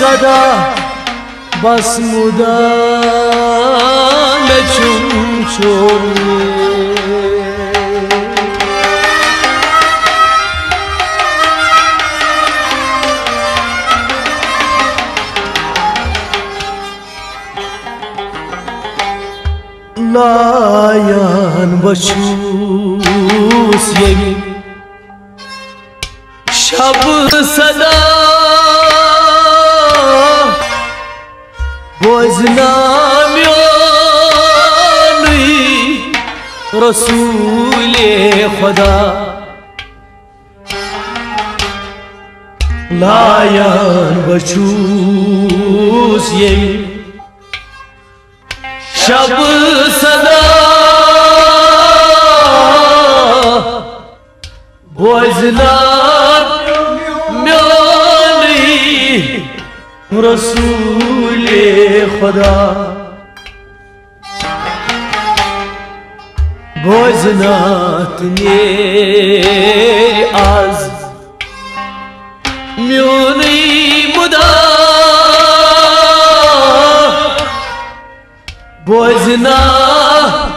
gada basmuda meçhum çorlu. Layan başus yemin Şabı sadan Познамёны Расуле Хода Лаян бачуз ем Шабы сада Познамёны رسول خدا بوزنات نی از میونی مدا بوزنا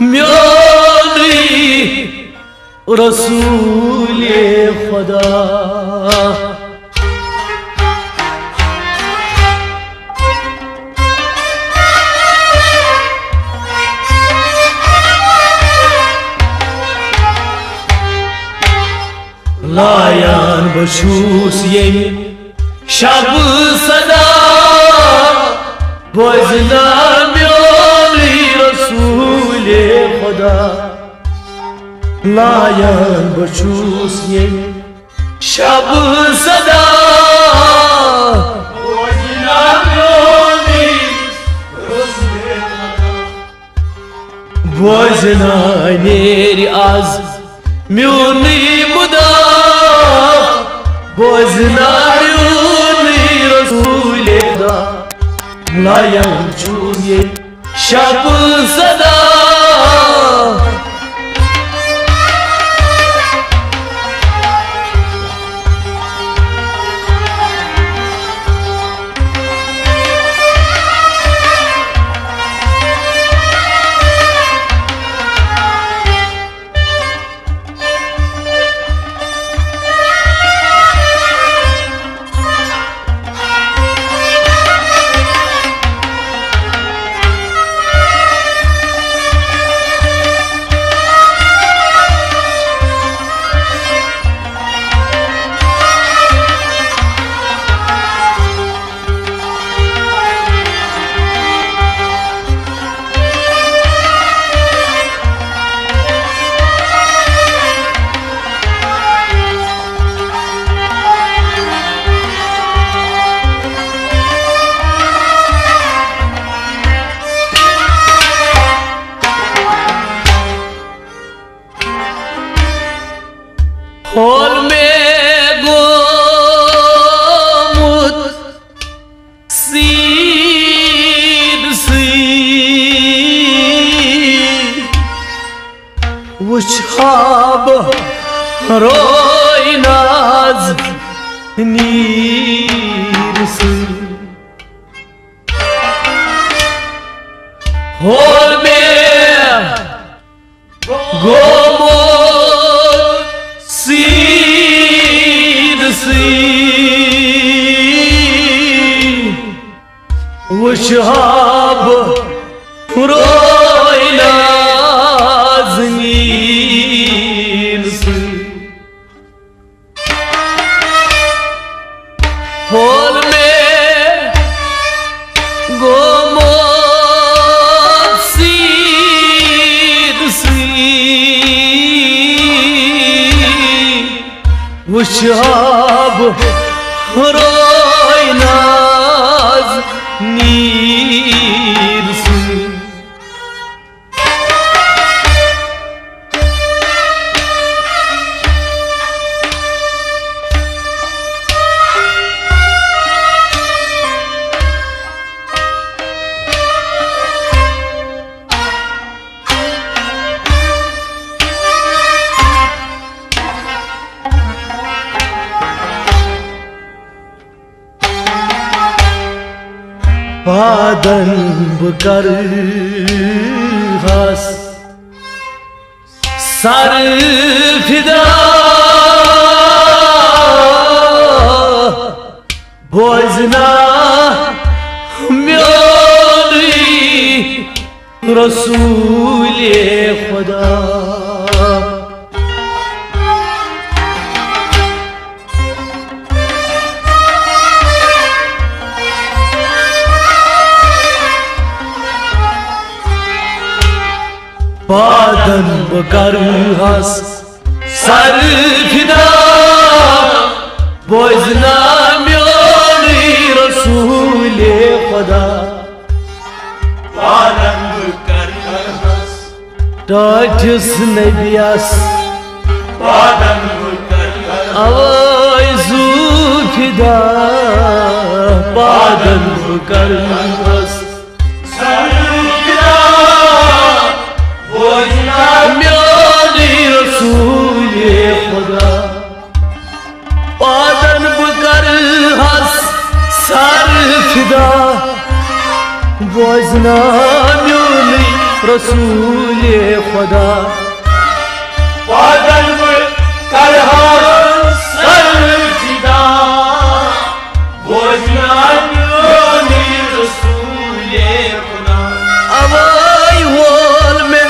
میانی رسول خدا لاyan بشوس یم شب صدا بوزنا میانی رسول خدا لاyan بچوس یم شب صدا بوزنا نيري از میونی Poznaju Rasulje da Lajan čuje Vuşhab roynaz bıkar has. Sarı fida. Boğazına Miyani Resul-i Khuda Baden bakar has. Sarı fida Boğazına Miyani Resul-i Khuda Baden bıkar has. Taçız nebiyas Baden bıkar has. Avay zufida Baden bakar has. Sarıkla Sar fida Boğazına Myani Resul-i Khuda Baden bıkar has Sarıkla Boyuna Yoni Resulü Kuna Avay wol me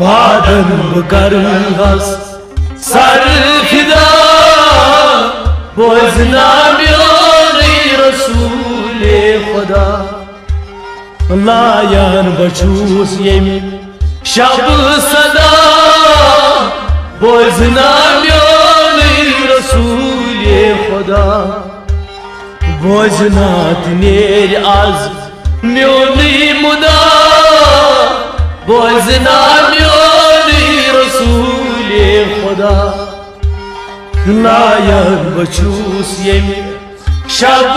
Baden bıkar has Sarı fida. Boğazına miyoni Resul-i Khuda Layan bachus yemin Şab sada. Boğazına miyoni Resul-i Khuda Boğazına dineri az Miyoni muda. Boğazına miyoni Khuda Layan bachus yemin Şab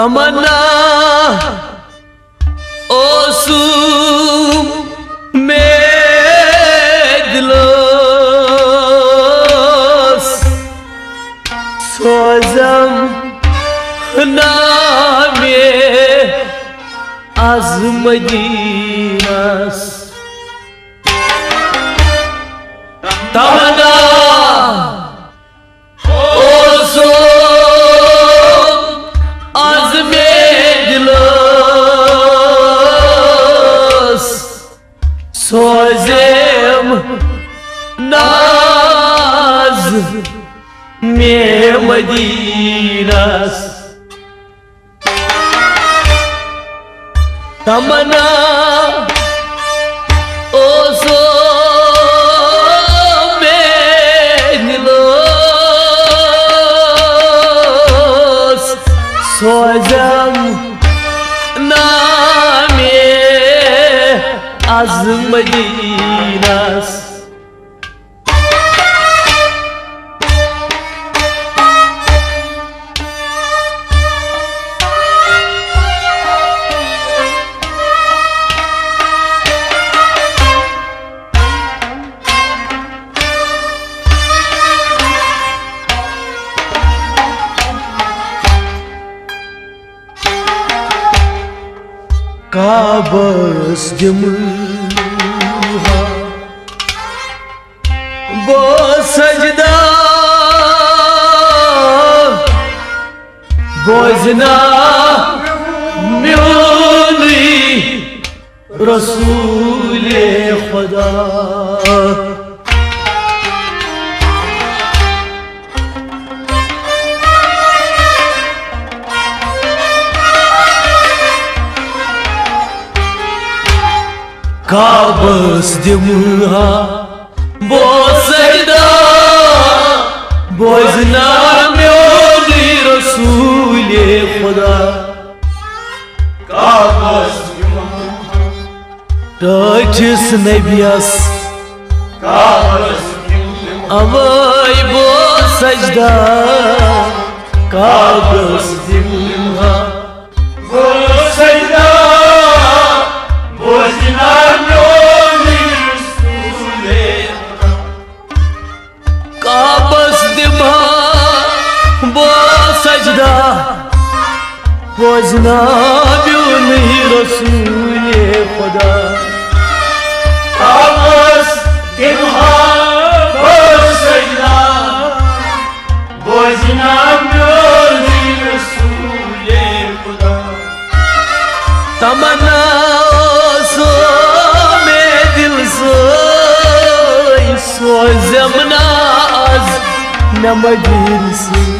तमन्ना ओसुम medlos sozam name az me madinas tamana olsun medlos sozem name az madinas kabas dimha bo sajda bozna miuli रसूल खुदा Gosdemha Bozajda Boznam yolni Rasuli Khuda Ka Gosdemha Taçis nebiyas Ka Gosdemha Amay Bozajda Ka Gosdemha مجنابی رسول خدا آغاز دلها برسینا مجنابی رسول خدا تمنا آسام دل سوی سوزم ناز نمگیر سوی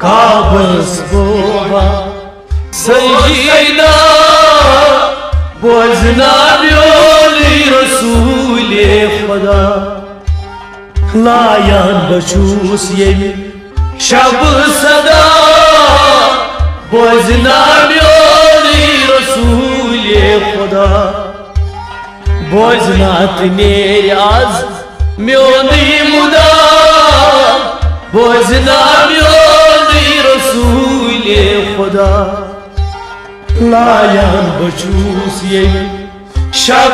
kabız buva Sayyida Bozna yoli Resul-i Khuda La yandaşus yemi şab sada Bozna yoli Resul-i Khuda Bozna tneri az Mioni muda. Bozna voda Layan băcius ei Și-a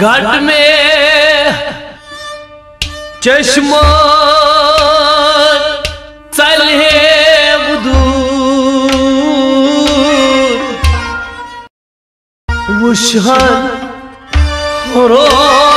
घट में चश्मा चल है وش रो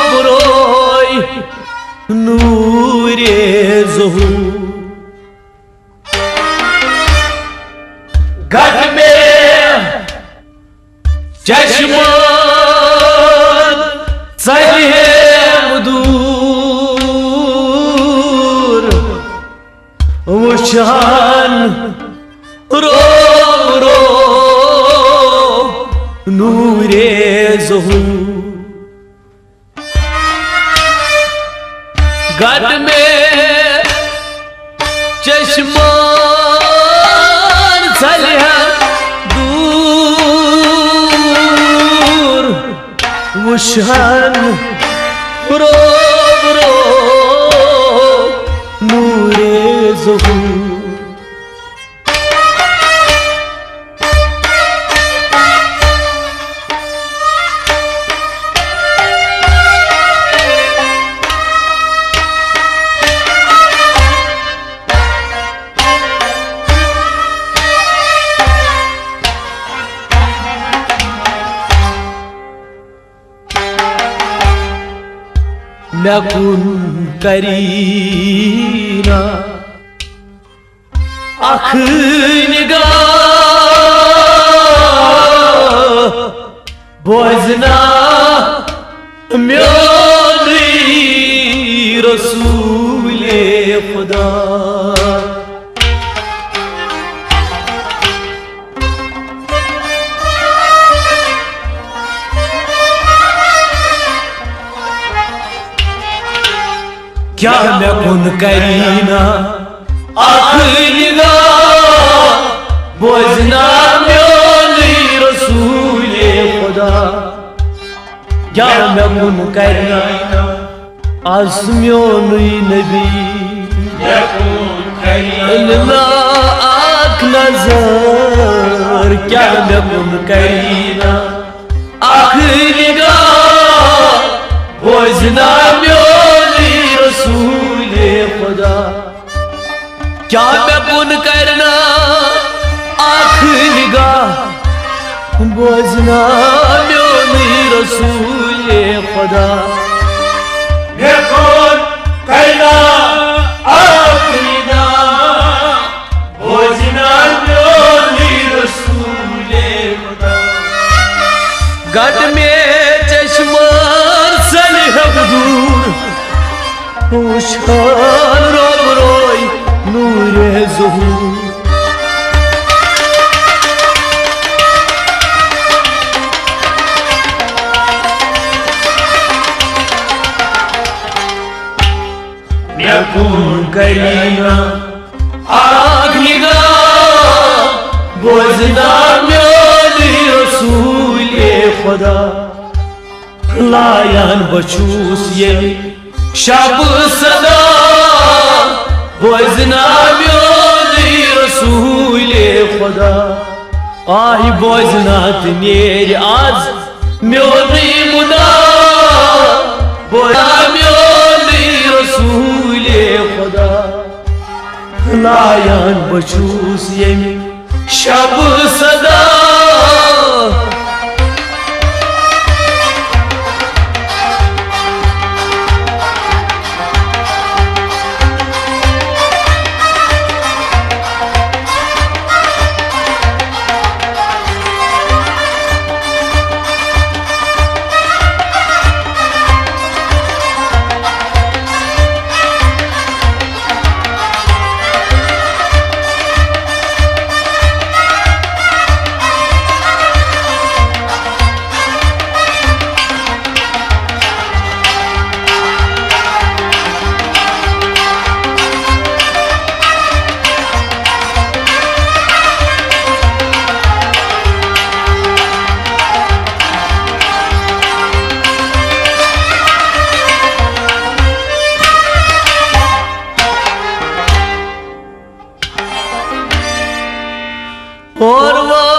जहान रो रो नूरे जहू। गद में चल दूर उशान रो। ज़ुहूर न करीना। نگاه بازنا میانی رسول خدا کیا نہ کن کرینا آخر نگاہ was not only Rasul Khuda Yarnamun karna Asmyon Nabi Yakun karna Ak nazar Yarnamun karna Akhirga was not only Rasul Khuda Yarnamun karna نگاه باز نالامی رسول خدا نکن قینا آفرینا باز نالامی رسول خدا گد میں چشمان سلیح بدور خوشحال را برای نور ظهور نکن کرینا. آگ نگاه بزدار میانی رسول خدا. لایان بچوس یه شب صدا. بزنام یادی رسول خدا. آی بزنات تنير از میانی مدا بزنام Layan bacuz yemi Şabı sadar করবো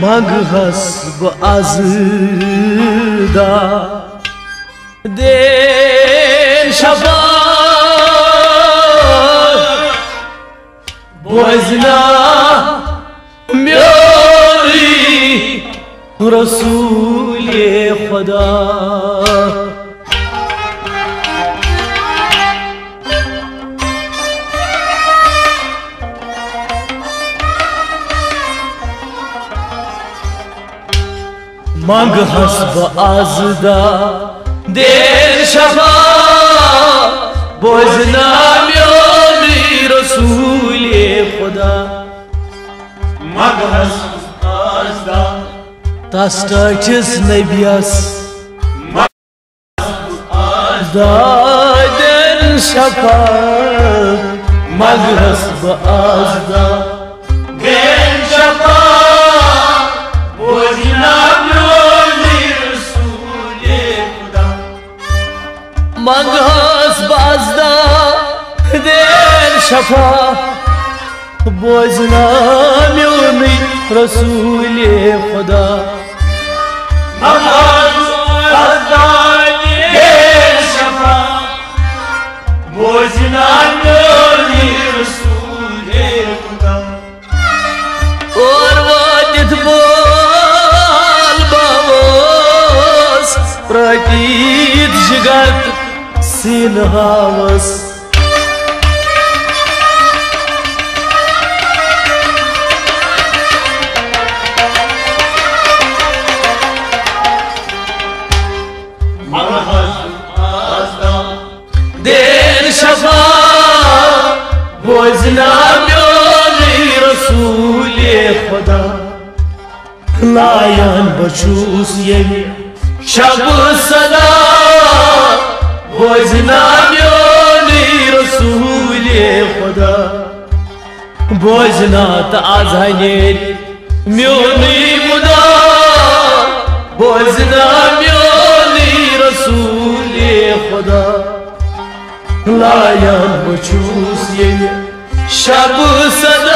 Maghas boğazıda Der şaban Boğazına Miyari Resul-i Huda Mang hasba azda der şaha Boznam yoli Resul-i Khuda Mang hasba azda Tastaçız nebiyas Daden şafa Mag hasba azda منغاز بازدا دين شفا بوزنا میونی رسول خدا منغاز بازدا دين شفا بوزنا میونی رسول خدا اور وادت بول باوس پرتیت جگت sin havas Den şafa Boyzina myoni Rasuli Khuda Layan bachus yemi Şab sada بزنانی رسول خدا. بزنا تعزنی میونی مدا بزنا میونی رسول خدا. لایم بچوس یه شب صدا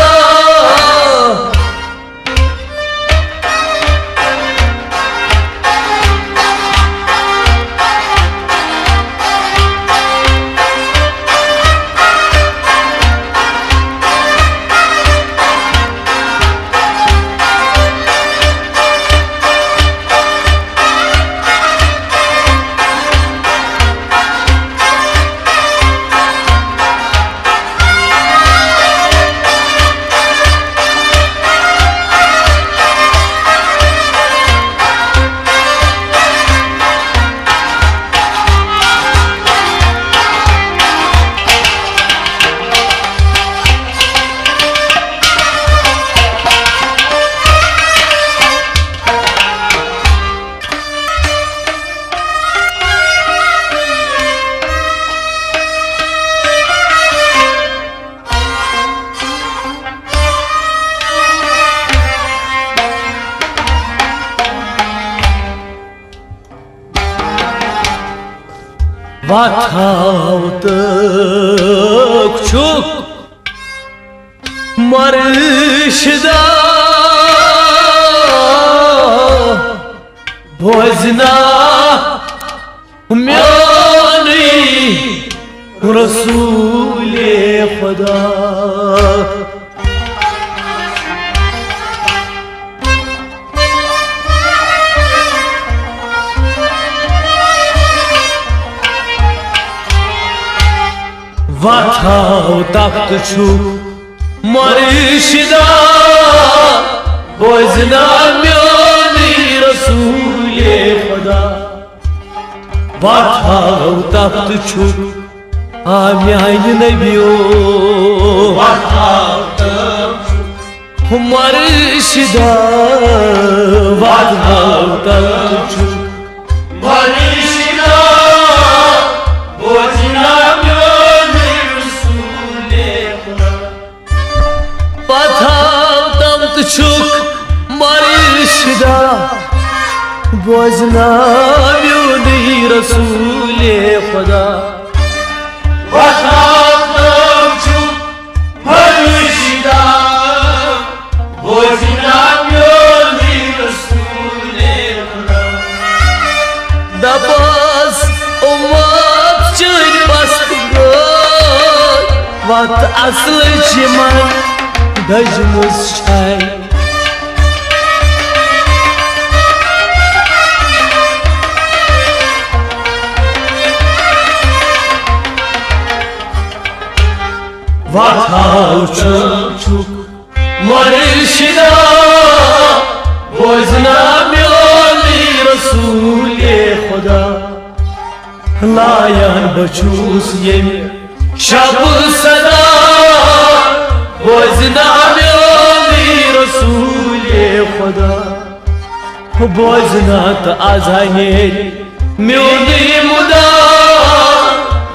Vatav taktuçu Marişda Bozna myoni Resul-i Khuda Vatav taktuçu Ami aynı nebiyo Vatav Marişda Vatav taktuçu Marişda بوزناوی و دی رسول خدا وطنم چون پروشیدم بوزناوی و دی رسول خدا دا باز امت چون بستگار وقت اصل چی من دجموز شای çocuk Marşida Bozna mioli Resul-i Khuda Layan bachus yemi Şab sada Bozna mioli Resul-i Khuda Bozna ta azayel Mioli muda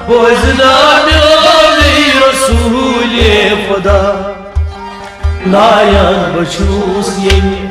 Bozna mioli Resul-i Khuda Layan bachus yemi Şab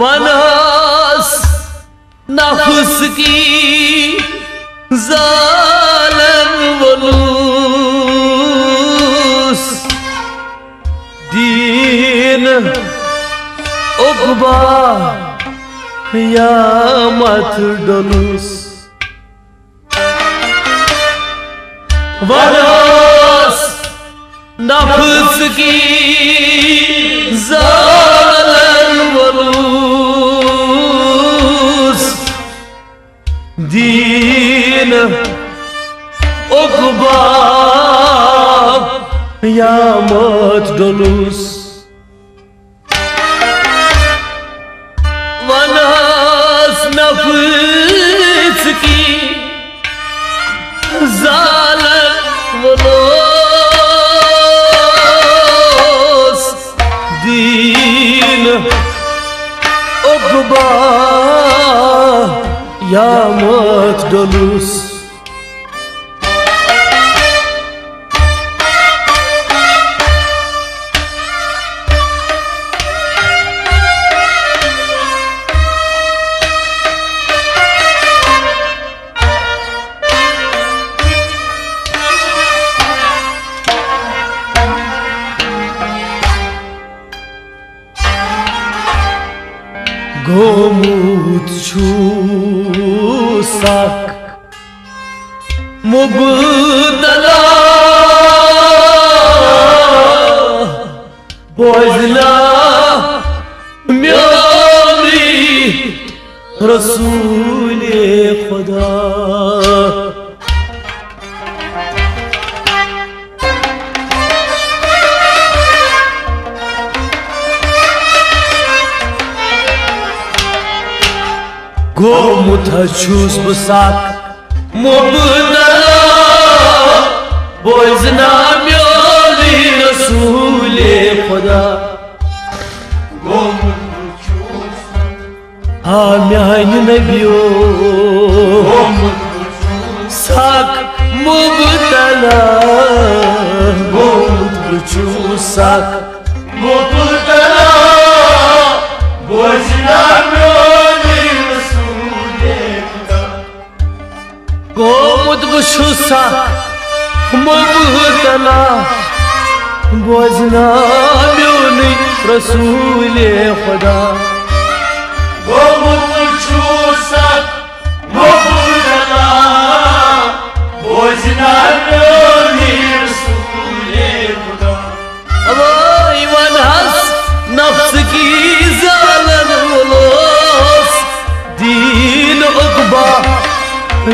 वनस नफस की जालन वलूस दीन उकबा या मत डलूस वनस नफस की kıyamet doluz Vanas nafıs ki zalim volos din okba yamat doluz umutsusak Mubdala Boyzla Miyamri Resul-i Khuda Como të qush bësak Më bëna Bojzëna mjoli Rasule Khoda Como të qush Amjajnë me bjo Como të qush Sak më bëtana Como të qush Sak. Gomut buşusa Mubtala Bozna Myuni Resul-i Gomut uçursak Mubtala Boşlamıyor Resulü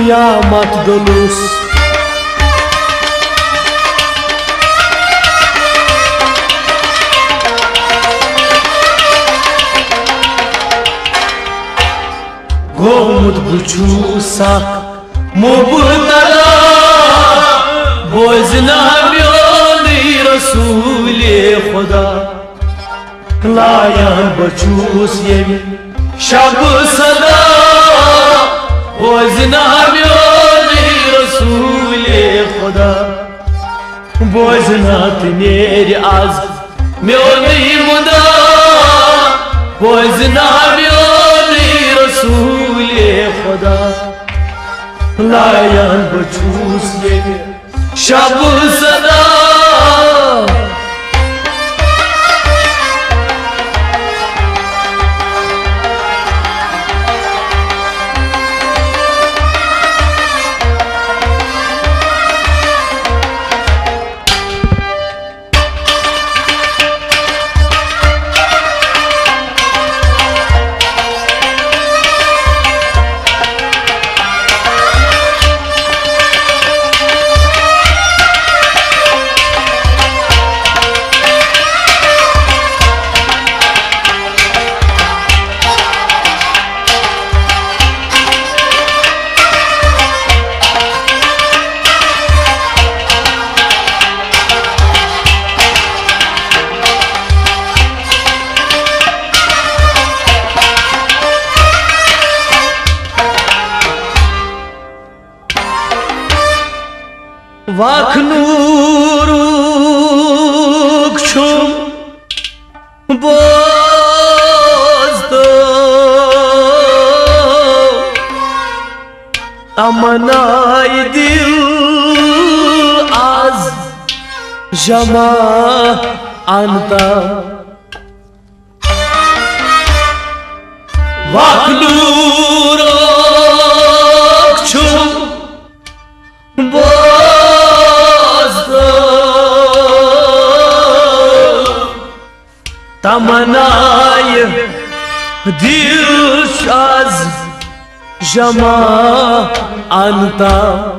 kıyamet dolus Gomut buçusak mubtala Bozna bioli Resul-i Khuda Layan buçus yemin şab sada. باز نمیانی رسول خدا باز نتنیر از میانی مدا باز نمیانی رسول خدا لایم بچوس یمی شب صدا başıma anda Vah nur okçu bozdu Tamanayı dilşaz Jama anda.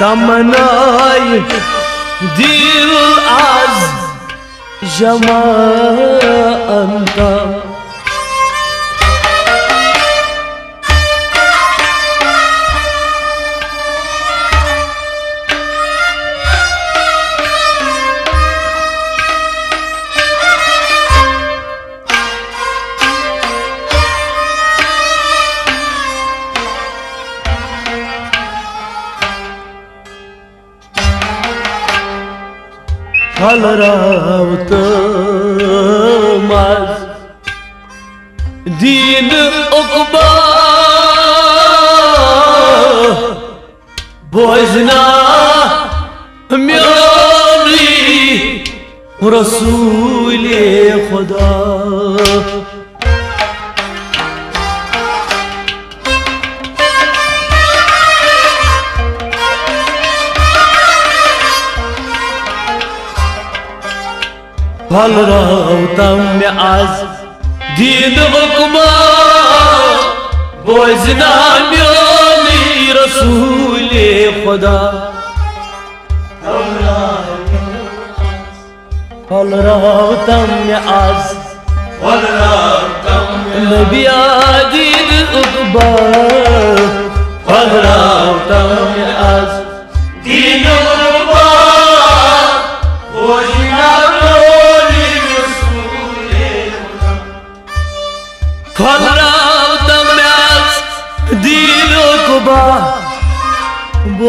तमनाय दिल आज जमा अंता kalravtımaz Din okba Bozna myoni Resul-i Khuda حال را و تم از دید عقبا باز نامیانی رسول خدا. حال را و تم از حال را نبی عدید عقبا حال را و تم از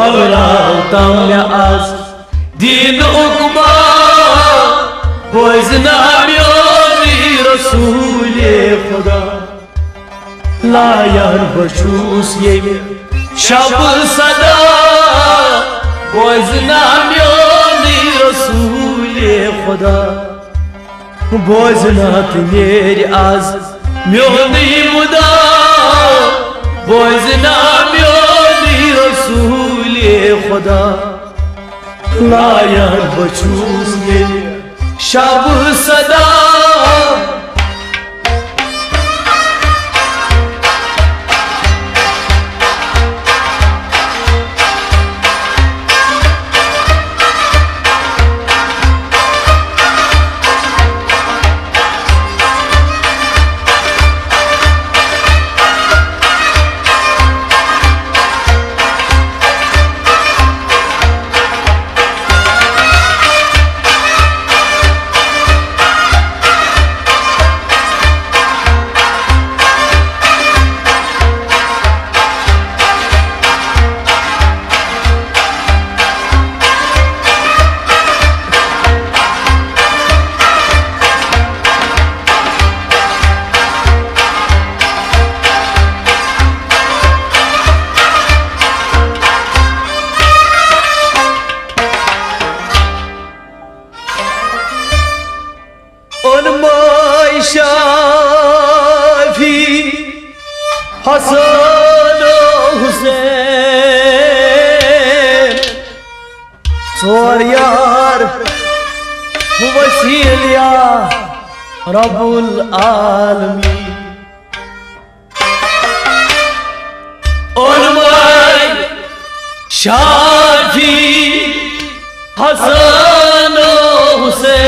Pavraltam ja az. Din okuma Boj znam joj Rasulje Hoda La yar bachus ye Shab sada Boj znam joj Rasulje Hoda Boj znat meri az Mjoni muda. Boj znam वफादा ना यार बचूंगे शब सदा Sor yar Vasil ya Rabbul Alemin Olmay Şafi Hasan Hüseyin.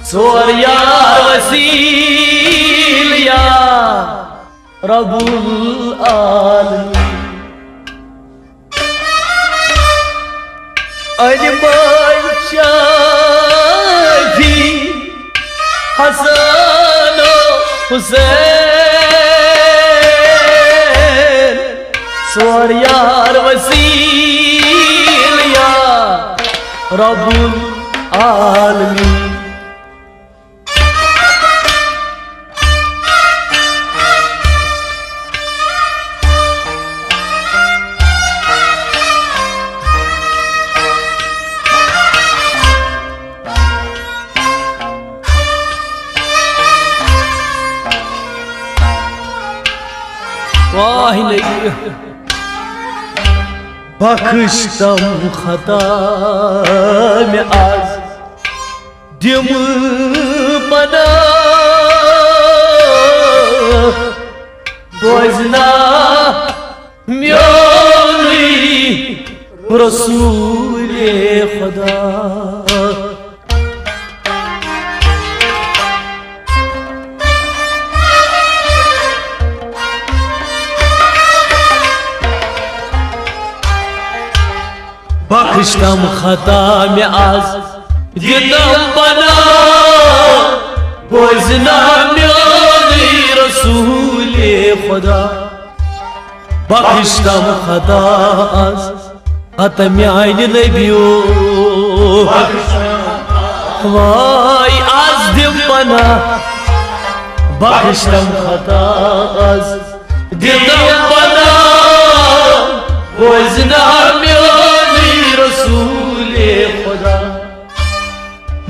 Sor ya Vasil ya Ali Bay Şafi Hasan Hüseyin Sor yar Vasil ya Ne Bakıştan mı az Değil bana? Boğazına Miyoni Resulü Huda Bakıştam hata mı az Dinam bana Boğazına miyoni Resulü Huda Bakıştam hata az Hata mi aynı nebiyo Vay azdım bana Bakıştam hata az Dinam bana Boğazına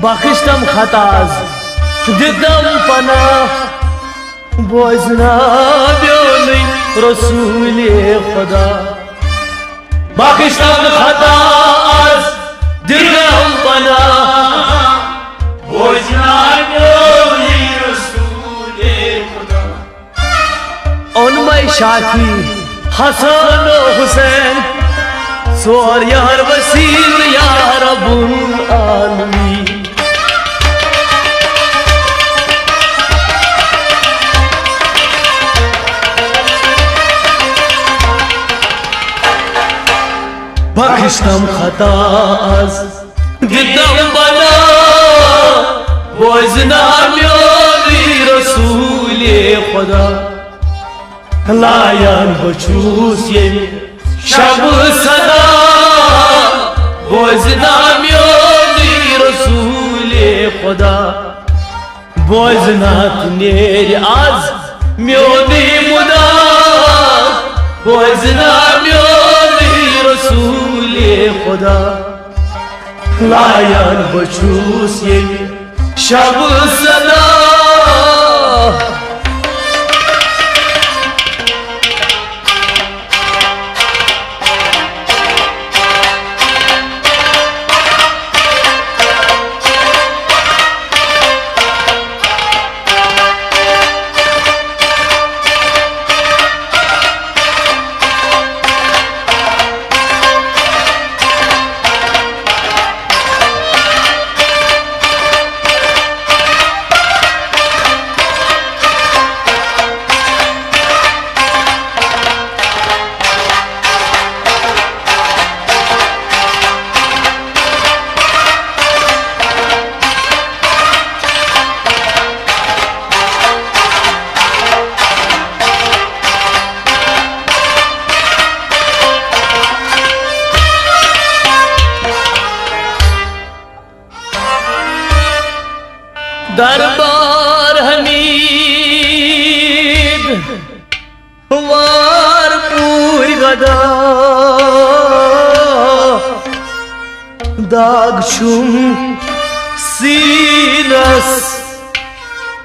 Bakıştam hata az Dinam bana Boğazına miyoni Resulü Huda Bakıştan hata az Dirhem bana Boznamyoni Resulü Huda Onmay Şafi Hasan o Hüseyin Sor yar vasil ya Rabbul aşkım hata az. Gittim bana Boznam yoli Resul-i Khuda Layan hoçuz yemi Şab-ı sada. Boznam yoli Resul-i Khuda Boznat neri az Miyoni muda Boznam Resul خدا لایان بچوس یمی شب صدا başım silas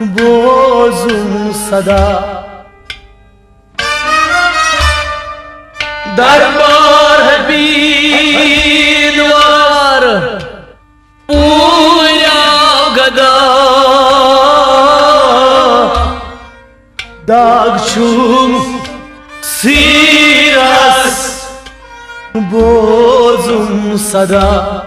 bozulsa da Darbar bir var Ulagada Dağçum siras bozulsa da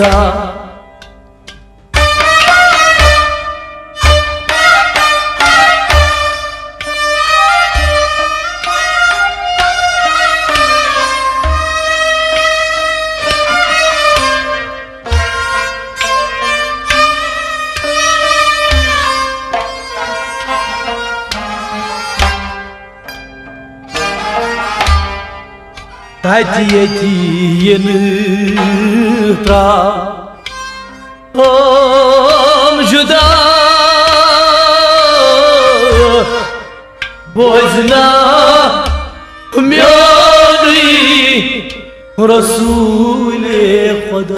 দাদা የትየን ጥራ ምሽታ ቦዝና ሚያሪ ረሱል ኸዳ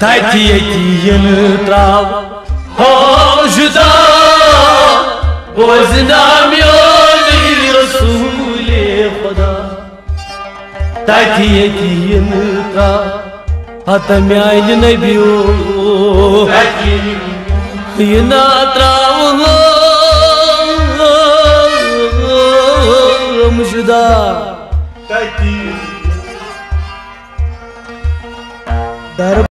Tatiyetti yeni trav Hoşuda Boznam yolu Resulü Khuda Tatiyetti yeni trav Hatam yaylı nebi o Yeni trav Hoşuda